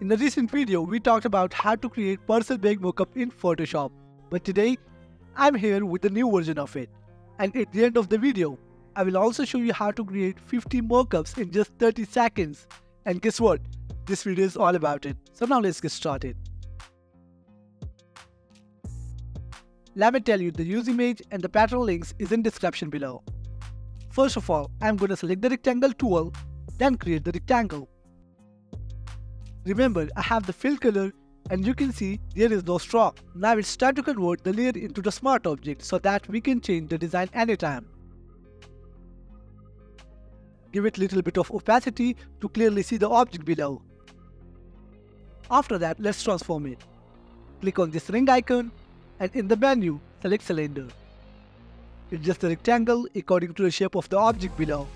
In a recent video, we talked about how to create parcel bag mockup in Photoshop. But today, I'm here with a new version of it. And at the end of the video, I will also show you how to create 50 mockups in just 30 seconds. And guess what? This video is all about it. So now let's get started. Let me tell you the use image and the pattern links is in description below. First of all, I'm going to select the rectangle tool, then create the rectangle. Remember, I have the fill color and you can see there is no stroke. Now it's time to convert the layer into the smart object so that we can change the design anytime. Give it little bit of opacity to clearly see the object below. After that, let's transform it. Click on this ring icon and in the menu, select cylinder. Adjust the rectangle according to the shape of the object below.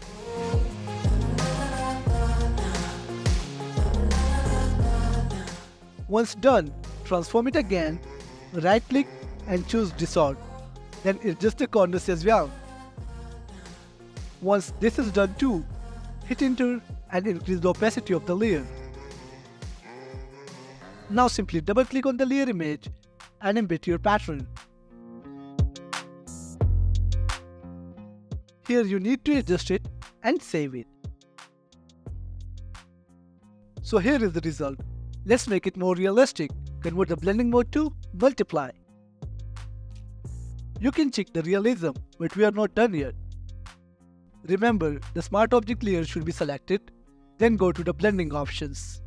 Once done, transform it again, right click and choose distort. Then adjust the corners as well. Once this is done too, hit enter and increase the opacity of the layer. Now simply double click on the layer image and embed your pattern. Here you need to adjust it and save it. So here is the result. Let's make it more realistic. Convert the blending mode to multiply. You can check the realism, but we are not done yet. Remember, the smart object layer should be selected, then go to the blending options.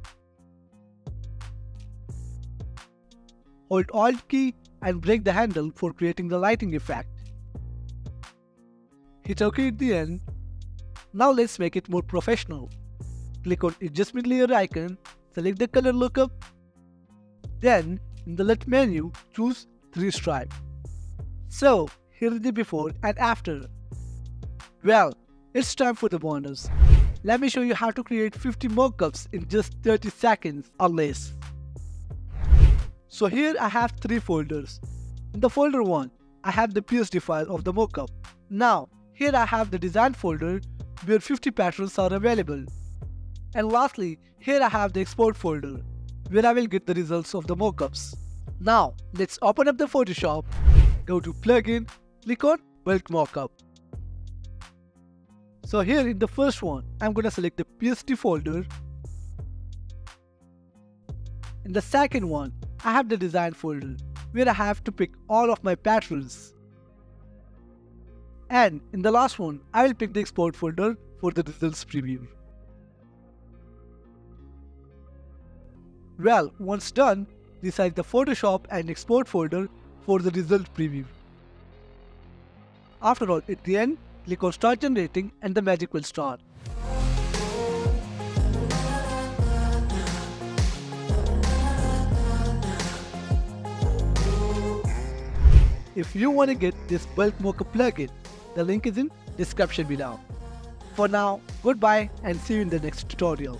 Hold Alt key and break the handle for creating the lighting effect. Hit OK at the end. Now let's make it more professional. Click on adjustment layer icon select the color lookup. Then in the left menu, choose 3 stripe. So here is the before and after. Well, it's time for the bonus. Let me show you how to create 50 mockups in just 30 seconds or less. So here I have 3 folders. In the folder 1, I have the PSD file of the mockup. Now, here I have the design folder where 50 patterns are available. And lastly, here I have the export folder, where I will get the results of the mockups. Now, let's open up the Photoshop, go to plugin, click on bulk mockup. So here in the first one, I'm gonna select the PSD folder. In the second one, I have the design folder, where I have to pick all of my patterns. And in the last one, I will pick the export folder for the results preview. Well, once done, resize the Photoshop and export folder for the result preview. After all, at the end, click on start generating and the magic will start. If you want to get this bulk mockup plugin, the link is in description below. For now, goodbye and see you in the next tutorial.